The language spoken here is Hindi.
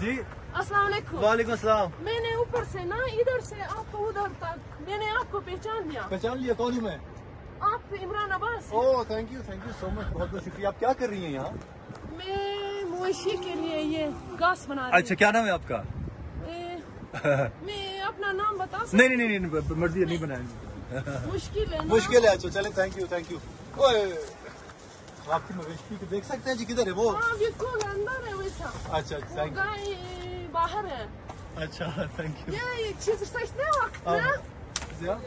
जी। अस्सलाम मैंने ऊपर से ना इधर से आपको उधर तक मैंने आपको पहचान लिया। पहचान लिया कौन हूँ मैं? आप Imran Abbas oh thank you thank you so much बहुत बहुत शुक्रिया। आप क्या कर रही हैं यहाँ? मैं मवेशी के लिए ये घास बना रही अच्छा क्या नाम है आपका? मैं अपना नाम बता नहीं नहीं नहीं नहीं मर्ज़ी नहीं हूँ? मुश्किल है मुश्किल है अच्छा चले थैंक यू थैंक यू आपकी मवेशी को देख सकते हैं जी किधर है वो? हाँ बिल्कुल अंदर? अच्छा वो थैंक गाय बाहर है अच्छा थैंक यू या ये चीज़ सच नहीं वक्त हाँ। ना या